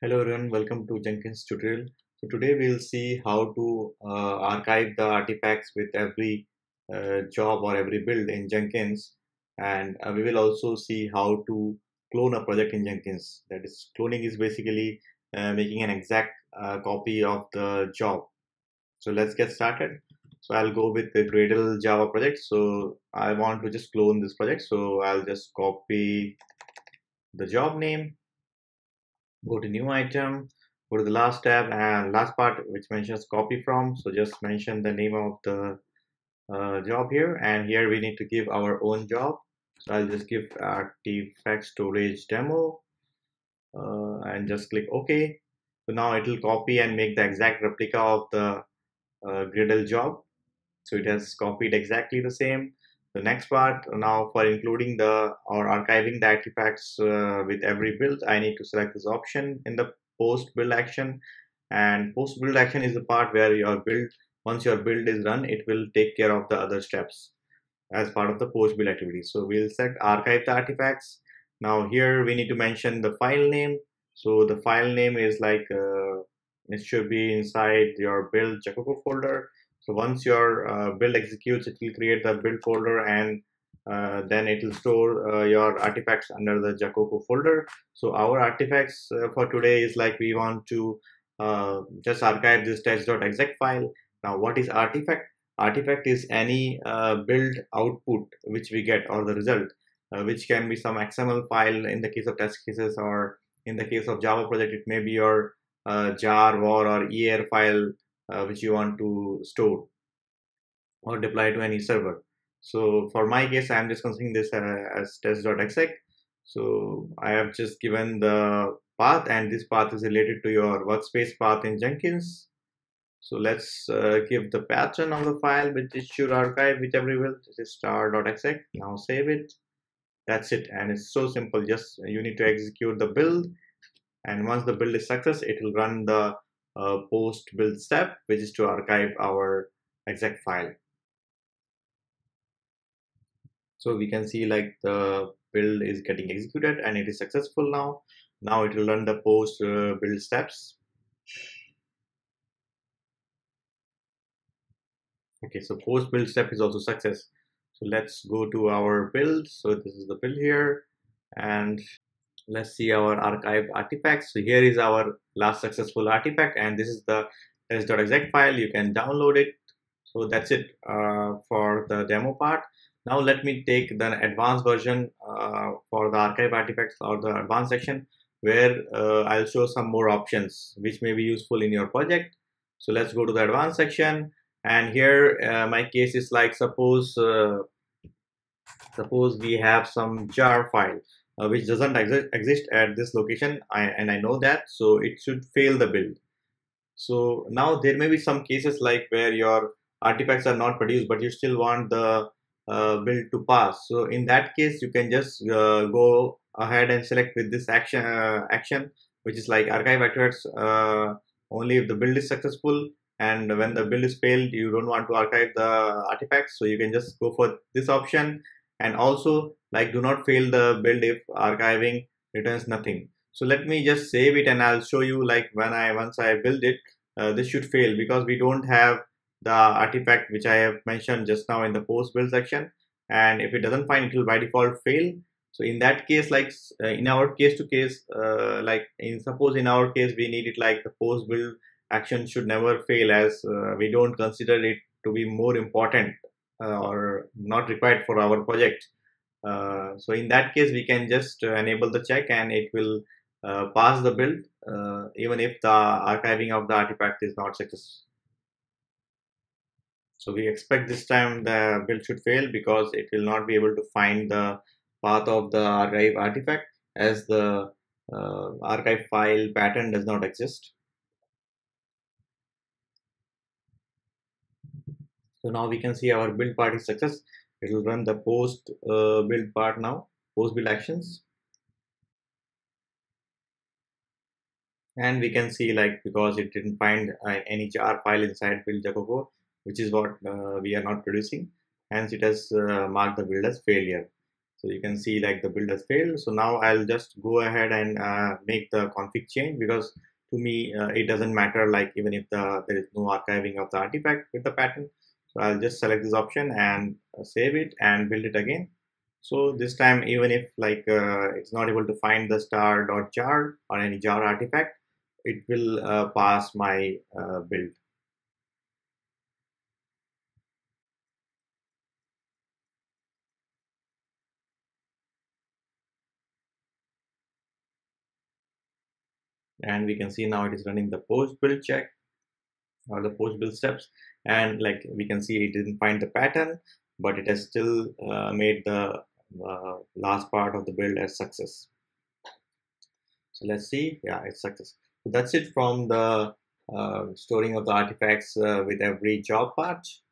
Hello everyone, welcome to Jenkins tutorial. So today we'll see how to uh, archive the artifacts with every uh, job or every build in Jenkins and uh, we will also see how to clone a project in Jenkins. That is cloning is basically uh, making an exact uh, copy of the job. So let's get started. So I'll go with the Gradle Java project. So I want to just clone this project. So I'll just copy the job name go to new item go to the last tab and last part which mentions copy from. So just mention the name of the uh, job here and here we need to give our own job. So i'll just give artifact storage demo uh, and just click ok. So now it will copy and make the exact replica of the uh, job. So it has copied exactly the same the next part now for including the or archiving the artifacts uh, with every build I need to select this option in the post build action. And post build action is the part where your build once your build is run it will take care of the other steps as part of the post build activity. So we'll select archive the artifacts. Now here we need to mention the file name. So the file name is like uh, it should be inside your build Jacoco folder so once your uh, build executes, it will create the build folder and uh, then it will store uh, your artifacts under the Jacoco folder. So our artifacts uh, for today is like we want to uh, just archive this test.exec file. Now what is artifact? Artifact is any uh, build output which we get or the result which can be some XML file in the case of test cases or in the case of Java project it may be your jar, war or EAR file uh, which you want to store or deploy to any server. So for my case, I'm just considering this uh, as test.exec. So I have just given the path and this path is related to your workspace path in Jenkins. So let's uh, give the pattern of the file which it should archive with every will. This is star.exec. Now save it. That's it. And it's so simple. Just you need to execute the build. And once the build is success, it will run the uh, post build step, which is to archive our exec file. So we can see like the build is getting executed and it is successful now. Now it will run the post uh, build steps. Okay, so post build step is also success. So let's go to our build. So this is the build here and let's see our archive artifacts. So here is our last successful artifact and this is the test.exec file. You can download it. So that's it uh, for the demo part. Now let me take the advanced version uh, for the archive artifacts or the advanced section where uh, I'll show some more options which may be useful in your project. So let's go to the advanced section and here uh, my case is like suppose uh, suppose we have some jar file uh, which doesn't exi exist at this location I, and I know that so it should fail the build. So now there may be some cases like where your artifacts are not produced but you still want the uh, build to pass. So in that case you can just uh, go ahead and select with this action uh, action which is like archive artifacts uh, only if the build is successful and when the build is failed you don't want to archive the artifacts so you can just go for this option. And also like do not fail the build if archiving returns nothing. So let me just save it and i'll show you like when i once i build it uh, this should fail because we don't have the artifact which i have mentioned just now in the post build section. And if it doesn't find it will by default fail. So in that case like uh, in our case to case uh, like in suppose in our case we need it like the post build action should never fail as uh, we don't consider it to be more important uh, or not required for our project. Uh, so in that case, we can just uh, enable the check and it will pass the build even if the archiving of the artifact is not successful. So we expect this time the build should fail because it will not be able to find the path of the archive artifact as the uh, archive file pattern does not exist. So now we can see our build part is success. It will run the post uh, build part now, post build actions. And we can see like because it didn't find uh, any jar file inside build Jacoco, which is what uh, we are not producing. Hence it has uh, marked the build as failure. so you can see like the build has failed so now I'll just go ahead and uh, make the config change because to me uh, it doesn't matter like even if the there is no archiving of the artifact with the pattern so I'll just select this option and uh, save it and build it again. So this time even if like uh, it's not able to find the star dot jar or any jar artifact it will uh, pass my uh, build. And we can see now it is running the post build check or the post build steps. And like we can see it didn't find the pattern but it has still uh, made the uh, last part of the build as success. So let's see. Yeah it's success. So that's it from the uh, storing of the artifacts uh, with every job patch